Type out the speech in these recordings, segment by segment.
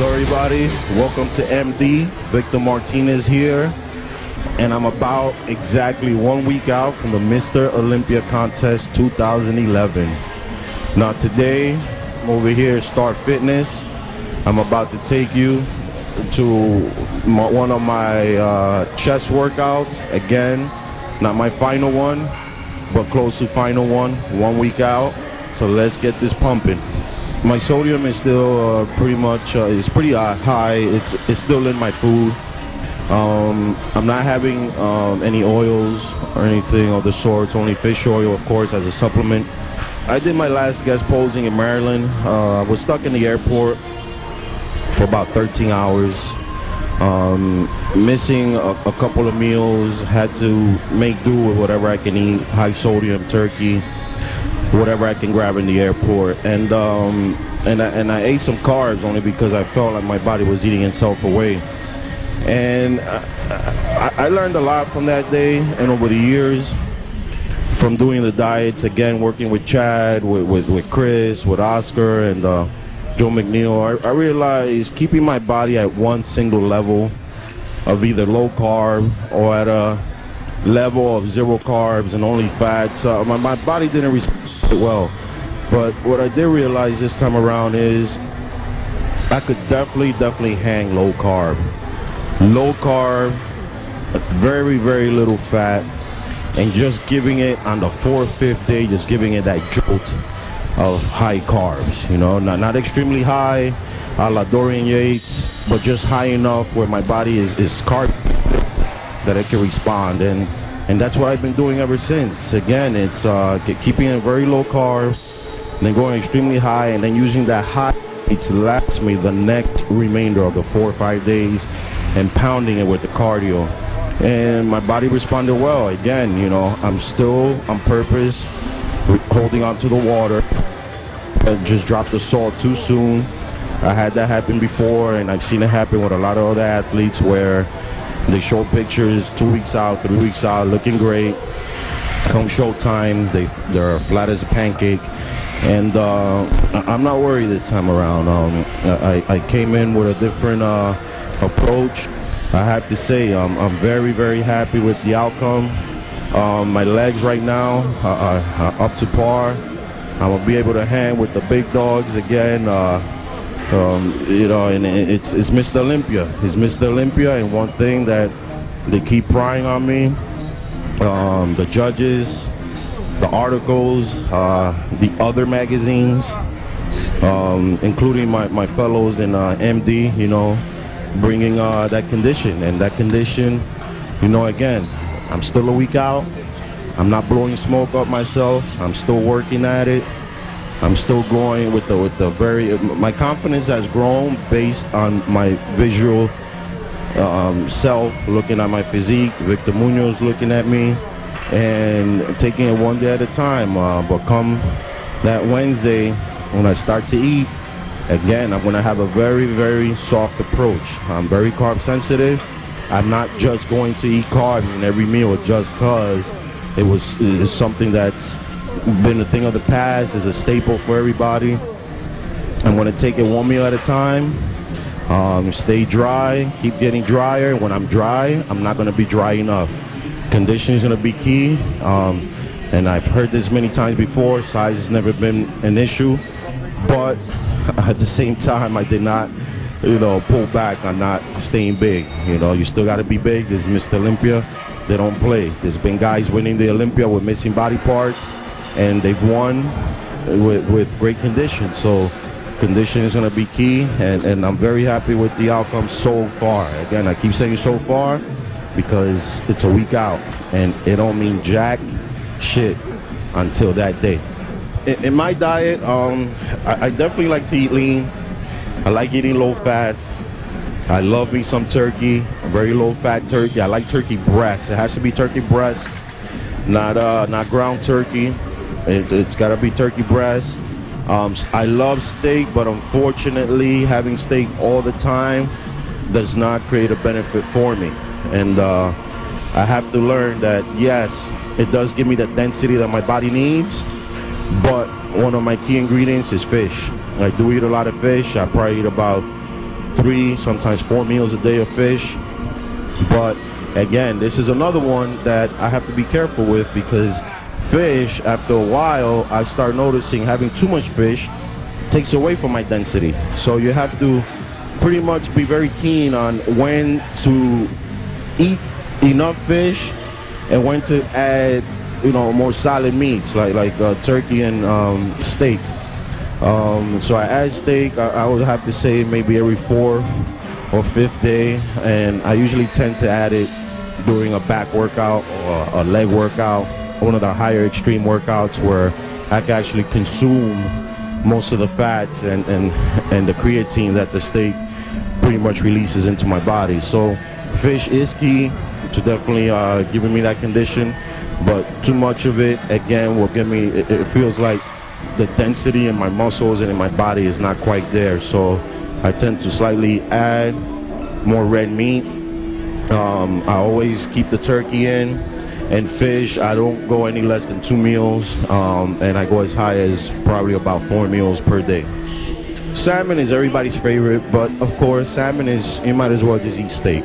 everybody. Welcome to MD. Victor Martinez here. And I'm about exactly one week out from the Mr. Olympia Contest 2011. Now, today, I'm over here at Start Fitness. I'm about to take you to my, one of my uh, chest workouts. Again, not my final one, but close to final one, one week out. So let's get this pumping my sodium is still uh, pretty much uh, it's pretty uh, high. It's it's still in my food. Um, I'm not having um, any oils or anything of the sorts. Only fish oil, of course, as a supplement. I did my last guest posing in Maryland. Uh, I was stuck in the airport for about 13 hours. Um, missing a, a couple of meals. Had to make do with whatever I can eat. High sodium turkey whatever I can grab in the airport. And um, and I, and I ate some carbs only because I felt like my body was eating itself away. And I, I, learned a lot from that day and over the years from doing the diets. Again, working with Chad, with with, with Chris, with Oscar, and uh, Joe McNeil. I, I realized keeping my body at one single level of either low carb or at a level of zero carbs and only fats. Uh, my, my body didn't respond well. But what I did realize this time around is I could definitely, definitely hang low carb. Low carb, very, very little fat, and just giving it on the fourth, fifth day, just giving it that jolt of high carbs. You know, not, not extremely high, a la Dorian Yates, but just high enough where my body is, is carb that it can respond. And and that's what I've been doing ever since. Again, it's uh, keeping it very low carb, then going extremely high, and then using that high to last me the next remainder of the four or five days, and pounding it with the cardio. And my body responded well. Again, you know, I'm still on purpose holding on to the water. I just dropped the salt too soon. I had that happen before, and I've seen it happen with a lot of other athletes where they show pictures two weeks out, three weeks out, looking great. Come showtime, they they're flat as a pancake. And uh, I'm not worried this time around. Um, I, I came in with a different uh, approach. I have to say, um, I'm very, very happy with the outcome. Um, my legs right now are, are, up to par. I'm gonna be able to hang with the big dogs again. Uh, um, you know, and it's it's Mr. Olympia. It's Mr. Olympia, and one thing that they keep prying on me, um, the judges, the articles, uh, the other magazines, um, including my, my fellows in uh, MD, you know, bringing uh, that condition. And that condition, you know, again, I'm still a week out. I'm not blowing smoke up myself. I'm still working at it. I'm still going with the with the very. My confidence has grown based on my visual um, self, looking at my physique. Victor Munoz looking at me, and taking it one day at a time. Uh, but come that Wednesday, when I start to eat, again, I'm gonna have a very very soft approach. I'm very carb sensitive. I'm not just going to eat carbs in every meal just cause it was something that's been a thing of the past. It's a staple for everybody. I'm going to take it one meal at a time. Um, stay dry, keep getting drier. When I'm dry, I'm not going to be dry enough. Conditioning is going to be key. Um, and I've heard this many times before. Size has never been an issue. But at the same time, I did not, you know, pull back on not staying big. You know, you still got to be big. This is Mr. Olympia. They don't play. There's been guys winning the Olympia with missing body parts and they've won with, with great condition. So condition is going to be key, and, and I'm very happy with the outcome so far. Again, I keep saying so far because it's a week out, and it don't mean jack shit until that day. In, in my diet, um, I, I definitely like to eat lean. I like eating low fat. I love me some turkey, very low fat turkey. I like turkey breast. It has to be turkey breast, not uh, not ground turkey. It, has got to be turkey breast. Um, I love steak, but unfortunately, having steak all the time does not create a benefit for me. And uh, I have to learn that yes, it does give me the density that my body needs, but one of my key ingredients is fish. I do eat a lot of fish. I probably eat about three, sometimes four meals a day of fish. But again, this is another one that I have to be careful with because fish, after a while, I start noticing having too much fish takes away from my density. So you have to pretty much be very keen on when to eat enough fish and when to add, you know, more solid meats like like uh, turkey and um, steak. Um, so I add steak. I, I, would have to say maybe every fourth or fifth day, and I usually tend to add it during a back workout or a leg workout, one of the higher extreme workouts where I can actually consume most of the fats and, and, and the creatine that the steak pretty much releases into my body. So fish is key to definitely uh, giving me that condition, but too much of it again will give me. It, it feels like the density in my muscles and in my body is not quite there. So I tend to slightly add more red meat. Um, I always keep the turkey in and fish. I don't go any less than two meals, um, and I go as high as probably about four meals per day. Salmon is everybody's favorite, but of course, salmon is you might as well just eat steak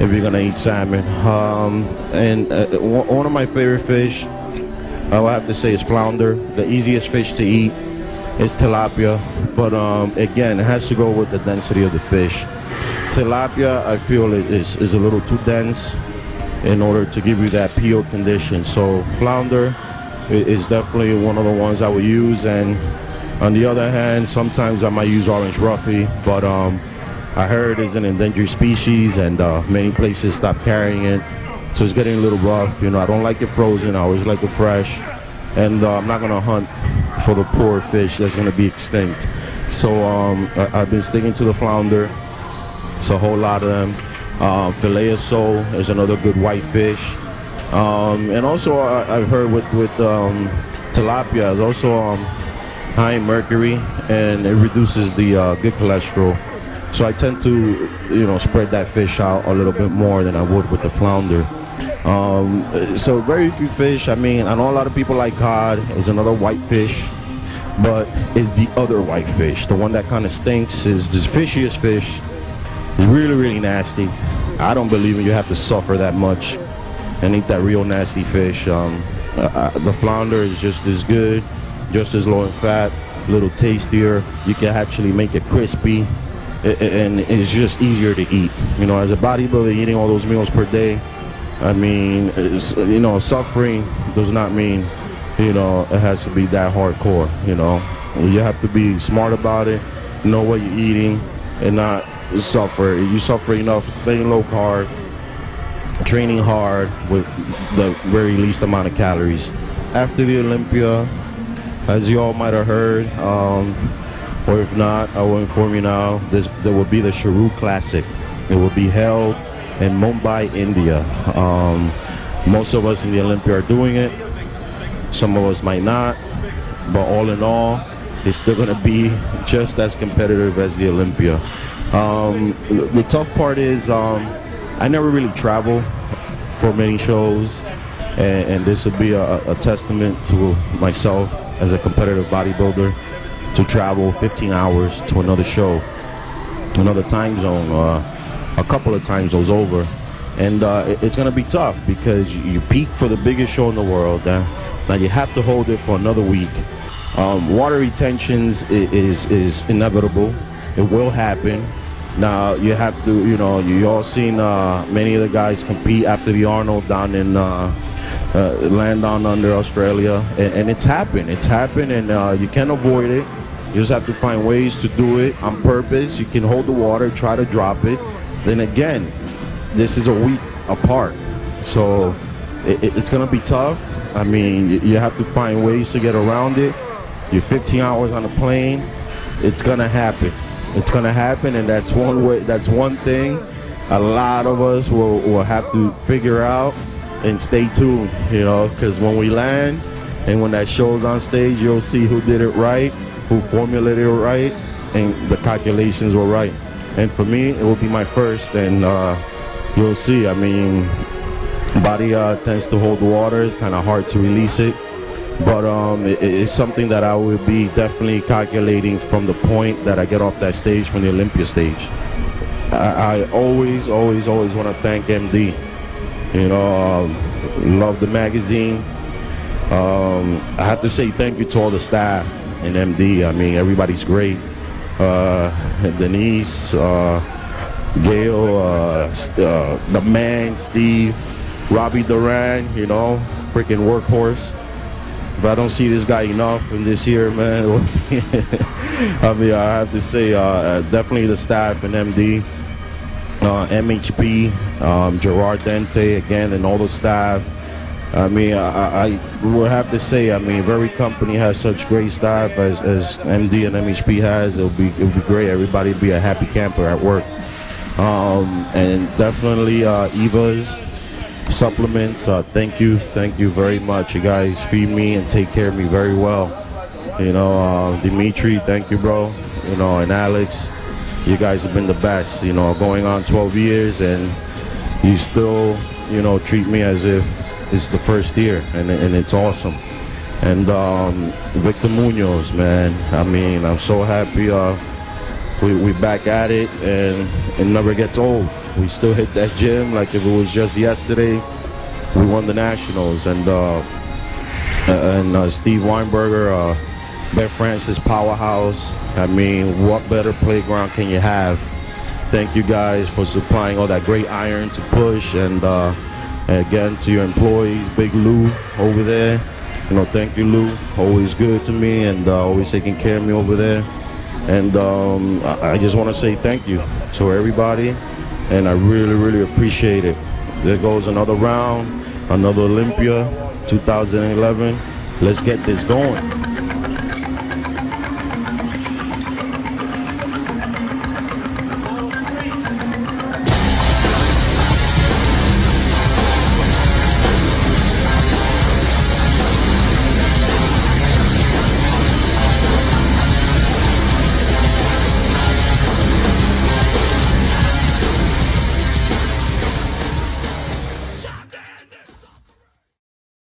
if you're gonna eat salmon. Um, and uh, one of my favorite fish I have to say is flounder. The easiest fish to eat is tilapia, but um, again, it has to go with the density of the fish. Tilapia, I feel, is, is a little too dense in order to give you that peel condition. So flounder is definitely one of the ones I would use. And on the other hand, sometimes I might use orange roughy, but um, I heard it's an endangered species, and uh, many places stop carrying it so it's getting a little rough. You know, I don't like it frozen. I always like it fresh, and uh, I'm not gonna hunt for the poor fish that's gonna be extinct. So um, I, have been sticking to the flounder. It's a whole lot of them. Um, filet of sole is another good white fish. Um, and also I, have heard with with um, tilapia is also um, high in mercury and it reduces the uh, good cholesterol. So I tend to, you know, spread that fish out a little bit more than I would with the flounder. Um, so very few fish. I mean, I know a lot of people like cod. Is another white fish, but is the other white fish, the one that kind of stinks, is the fishiest fish. Really, really nasty. I don't believe it. You have to suffer that much and eat that real nasty fish. Um, uh, uh the flounder is just as good, just as low in fat, a little tastier. You can actually make it crispy, and it's just easier to eat. You know, as a bodybuilder, eating all those meals per day I mean, you know, suffering does not mean, you know, it has to be that hardcore. You know, you have to be smart about it, know what you're eating, and not suffer. You suffer enough staying low carb, training hard with the very least amount of calories. After the Olympia, as you all might have heard, um, or if not, I will inform you now. This, there will be the Sheru Classic. It will be held in Mumbai, India. Um, most of us in the Olympia are doing it. Some of us might not. But all in all, it's still going to be just as competitive as the Olympia. Um, the, the, tough part is um, I never really travel for many shows. And, and this would be a, a testament to myself as a competitive bodybuilder to travel 15 hours to another show, another time zone. Uh, a couple of times those over. And uh, it, it's going to be tough because you, you, peak for the biggest show in the world. Uh, now you have to hold it for another week. Um, water retentions is, is, is inevitable. It will happen. Now you have to, you know, you all seen uh, many of the guys compete after the Arnold down in uh, uh, land down under Australia, and, and, it's happened. It's happened, and uh, you can't avoid it. You just have to find ways to do it on purpose. You can hold the water, try to drop it, then again, this is a week apart. So it, it, it's going to be tough. I mean, you have to find ways to get around it. You're 15 hours on a plane. It's to happen. It's to happen, and that's one way. That's one thing. A lot of us will, will have to figure out and stay tuned, you know, because when we land and when that show's on stage, you'll see who did it right, who formulated it right, and the calculations were right. And for me, it will be my first, and uh, you'll see. I mean, body uh, tends to hold water. It's kind of hard to release it. But um, it, it's something that I will be definitely calculating from the point that I get off that stage from the Olympia stage. I, I always, always, always want to thank MD. You know, um, love the magazine. Um, I have to say thank you to all the staff in MD. I mean, everybody's great. Uh, Denise, uh, Gail, uh, uh, the man, Steve, Robbie Durand, you know, freaking workhorse. If I don't see this guy enough in this year, man, I mean, I have to say, uh, definitely the staff in MD, uh, MHP, um, Gerard Dente again, and all the staff. I mean, I, I will have to say, I mean, every company has such great staff as, as MD and MHP has, it'll be it'll be great. Everybody be a happy camper at work. Um, and definitely uh, Eva's supplements. Uh, thank you, thank you very much. You guys feed me and take care of me very well. You know, uh, Dimitri, thank you, bro. You know, and Alex, you guys have been the best. You know, going on 12 years, and you still, you know, treat me as if it's the first year, and and it's awesome. And um, Victor Munoz, man, I mean, I'm so happy. Uh, we we back at it, and it never gets old. We still hit that gym like if it was just yesterday. We won the nationals, and uh, and uh, Steve Weinberger, uh, Ben Francis powerhouse. I mean, what better playground can you have? Thank you guys for supplying all that great iron to push, and, uh, again to your employees, Big Lou over there. You know, thank you, Lou. Always good to me, and uh, always taking care of me over there. And um, I, I just want to say thank you to everybody and I really, really appreciate it. There goes another round, another Olympia, 2011. Let's get this going.